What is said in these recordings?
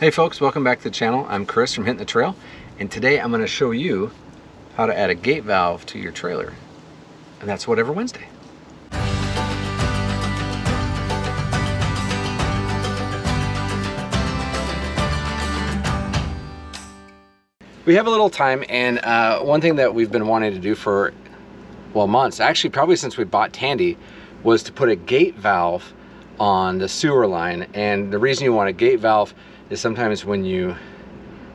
Hey folks, welcome back to the channel. I'm Chris from Hinton the Trail, and today I'm going to show you how to add a gate valve to your trailer. And that's Whatever Wednesday. We have a little time, and uh, one thing that we've been wanting to do for, well, months, actually probably since we bought Tandy, was to put a gate valve on the sewer line. And the reason you want a gate valve is sometimes when you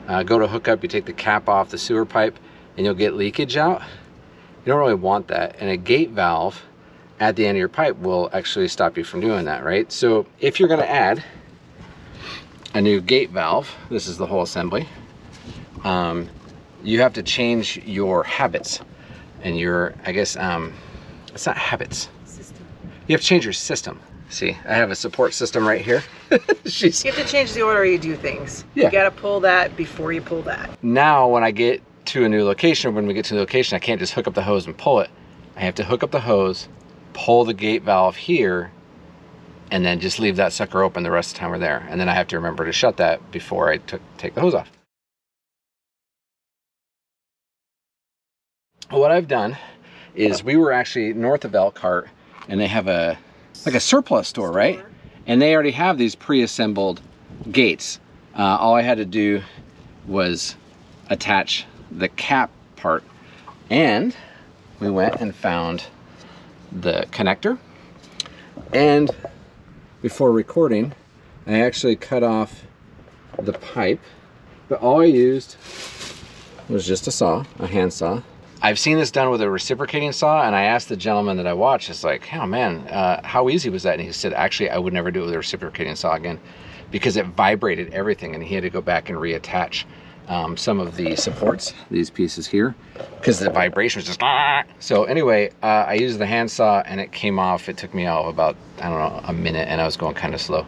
uh, go to hook up, you take the cap off the sewer pipe and you'll get leakage out. You don't really want that. And a gate valve at the end of your pipe will actually stop you from doing that, right? So if you're gonna add a new gate valve, this is the whole assembly, um, you have to change your habits and your, I guess, um, it's not habits. System. You have to change your system. See, I have a support system right here. She's... You have to change the order you do things. Yeah. You gotta pull that before you pull that. Now, when I get to a new location, when we get to the location, I can't just hook up the hose and pull it. I have to hook up the hose, pull the gate valve here, and then just leave that sucker open the rest of the time we're there. And then I have to remember to shut that before I take the hose off. What I've done is we were actually north of Elkhart and they have a like a surplus store, right? And they already have these pre-assembled gates. Uh, all I had to do was attach the cap part and we went and found the connector and before recording I actually cut off the pipe but all I used was just a saw a hand saw I've seen this done with a reciprocating saw and I asked the gentleman that I watched it's like oh man uh, how easy was that and he said actually I would never do it with a reciprocating saw again because it vibrated everything and he had to go back and reattach um, some of the supports, these pieces here, because the vibration was just, ah! so anyway, uh, I used the handsaw and it came off. It took me out about, I don't know, a minute and I was going kind of slow.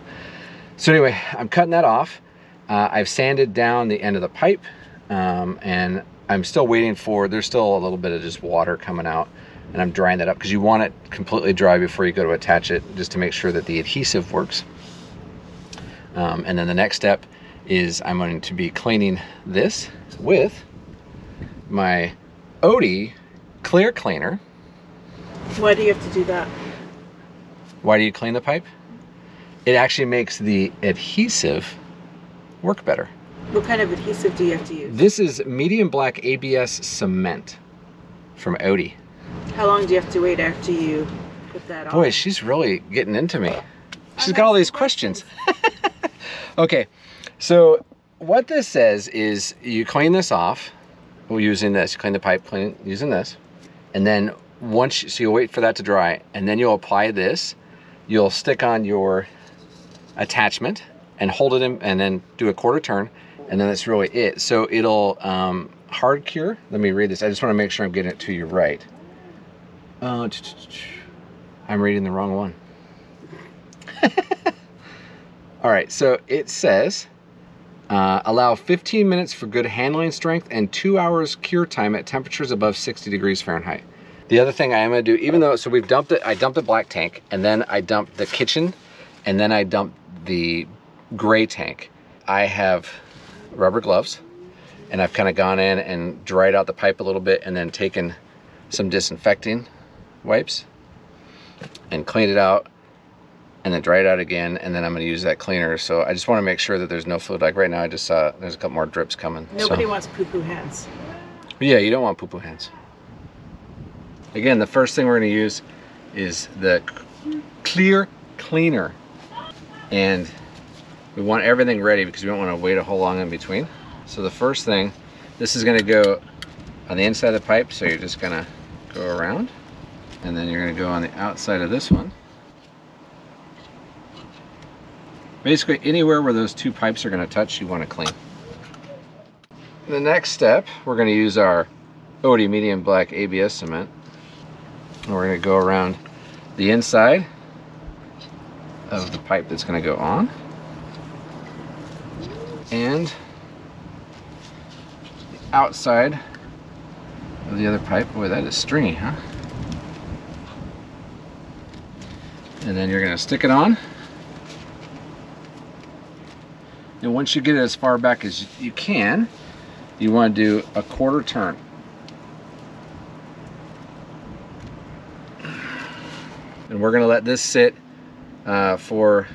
So anyway, I'm cutting that off. Uh, I've sanded down the end of the pipe um, and I'm still waiting for, there's still a little bit of just water coming out and I'm drying that up because you want it completely dry before you go to attach it just to make sure that the adhesive works. Um, and then the next step is I'm going to be cleaning this with my Oatey clear cleaner. Why do you have to do that? Why do you clean the pipe? It actually makes the adhesive work better. What kind of adhesive do you have to use? This is medium black ABS cement from Oatey. How long do you have to wait after you put that on? Boy, she's really getting into me. She's got all these questions. okay, so what this says is you clean this off well, using this, clean the pipe clean using this. And then once, you, so you'll wait for that to dry and then you'll apply this. You'll stick on your attachment and hold it in and then do a quarter turn and then that's really it. So it'll um, hard cure. Let me read this. I just want to make sure I'm getting it to you right. Uh, I'm reading the wrong one. All right, so it says uh, allow 15 minutes for good handling strength and two hours cure time at temperatures above 60 degrees Fahrenheit. The other thing I am gonna do, even though, so we've dumped it, I dumped the black tank and then I dumped the kitchen and then I dumped the gray tank. I have rubber gloves and I've kind of gone in and dried out the pipe a little bit and then taken some disinfecting wipes and cleaned it out and then dry it out again and then I'm going to use that cleaner. So I just want to make sure that there's no fluid like right now I just saw there's a couple more drips coming nobody so. wants poo-poo hands. Yeah you don't want poo-poo hands. Again the first thing we're going to use is the clear cleaner. And we want everything ready because we don't want to wait a whole long in between so the first thing this is going to go on the inside of the pipe so you're just going to go around and then you're going to go on the outside of this one Basically anywhere where those two pipes are gonna touch, you wanna clean. The next step, we're gonna use our Oatey medium black ABS cement. And we're gonna go around the inside of the pipe that's gonna go on. And the outside of the other pipe. Boy, that is stringy, huh? And then you're gonna stick it on And once you get it as far back as you can, you want to do a quarter turn. And we're gonna let this sit uh, for,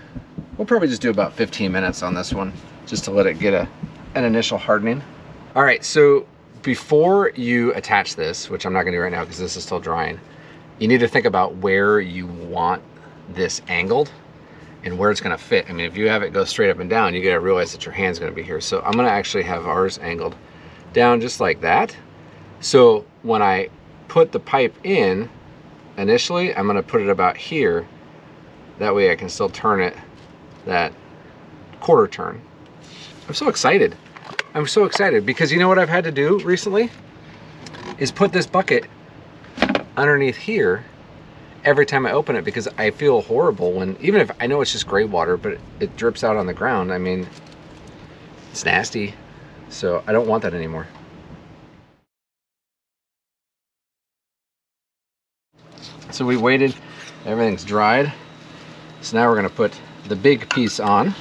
we'll probably just do about 15 minutes on this one, just to let it get a, an initial hardening. All right, so before you attach this, which I'm not gonna do right now because this is still drying, you need to think about where you want this angled and where it's gonna fit. I mean, if you have it go straight up and down, you gotta realize that your hand's gonna be here. So I'm gonna actually have ours angled down just like that. So when I put the pipe in, initially, I'm gonna put it about here. That way I can still turn it that quarter turn. I'm so excited. I'm so excited because you know what I've had to do recently? Is put this bucket underneath here every time I open it because I feel horrible when, even if I know it's just gray water, but it drips out on the ground. I mean, it's nasty. So I don't want that anymore. So we waited, everything's dried. So now we're gonna put the big piece on.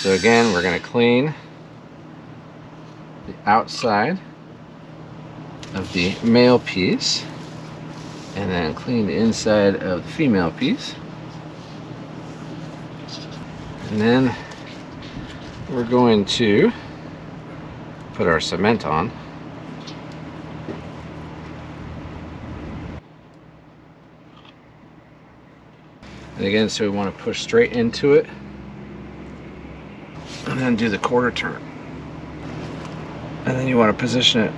So again, we're gonna clean the outside of the male piece and then clean the inside of the female piece. And then we're going to put our cement on. And again, so we want to push straight into it and then do the quarter turn. And then you want to position it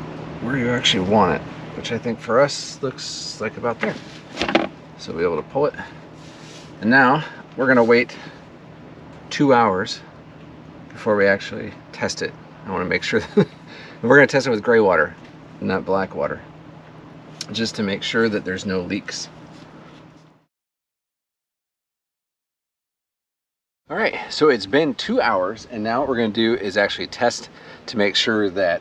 where you actually want it, which I think for us looks like about there. So we'll be able to pull it. And now we're going to wait two hours before we actually test it. I want to make sure that we're to test it with gray water, not black water, just to make sure that there's no leaks. All right, so it's been two hours and now what we're gonna do is actually test to make sure that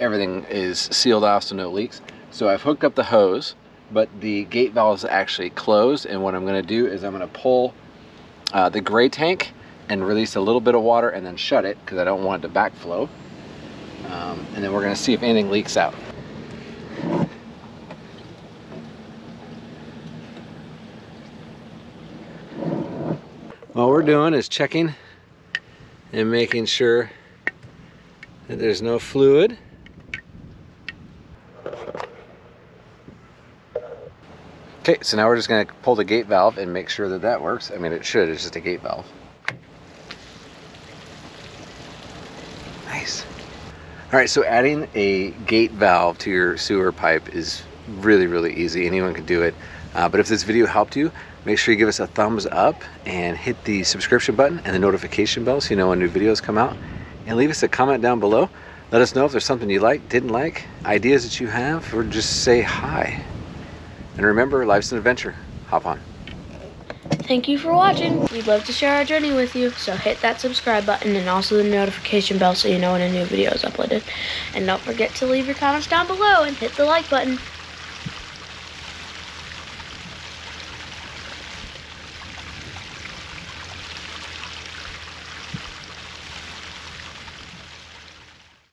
everything is sealed off so no leaks. So I've hooked up the hose, but the gate valve is actually closed and what I'm gonna do is I'm gonna pull uh, the gray tank and release a little bit of water and then shut it because I don't want it to backflow. Um, and then we're gonna see if anything leaks out. All we're doing is checking and making sure that there's no fluid. Okay, so now we're just gonna pull the gate valve and make sure that that works. I mean, it should, it's just a gate valve. Nice. All right, so adding a gate valve to your sewer pipe is really, really easy. Anyone can do it. Uh, but if this video helped you, make sure you give us a thumbs up and hit the subscription button and the notification bell so you know when new videos come out. And leave us a comment down below. Let us know if there's something you like, didn't like, ideas that you have, or just say hi. And remember, life's an adventure. Hop on. Thank you for watching. We'd love to share our journey with you, so hit that subscribe button and also the notification bell so you know when a new video is uploaded. And don't forget to leave your comments down below and hit the like button.